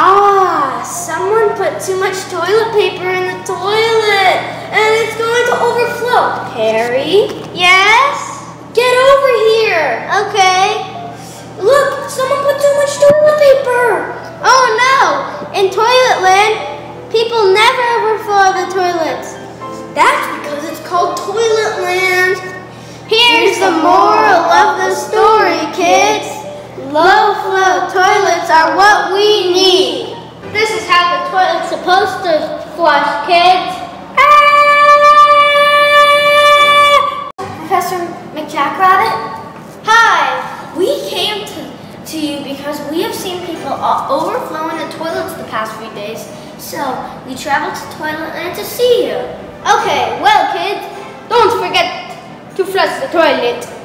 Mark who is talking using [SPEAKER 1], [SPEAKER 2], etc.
[SPEAKER 1] Ah, someone put too much toilet paper in the toilet and it's going to overflow. Perry,
[SPEAKER 2] Yes?
[SPEAKER 1] get over here.
[SPEAKER 2] Okay.
[SPEAKER 1] Look, someone put too much toilet paper.
[SPEAKER 2] Oh no! In toilet land, people never overflow the toilets.
[SPEAKER 1] That's because it's called toilet land.
[SPEAKER 2] Here's the moral of the story, kids. Low flow toilets are what we supposed to flush, kids.
[SPEAKER 1] Professor McJackrabbit,
[SPEAKER 2] Hi.
[SPEAKER 1] we came to, to you because we have seen people overflowing the toilets the past few days. So we traveled to toilet land to see you.
[SPEAKER 2] Okay, well, kids, don't forget to flush the toilet.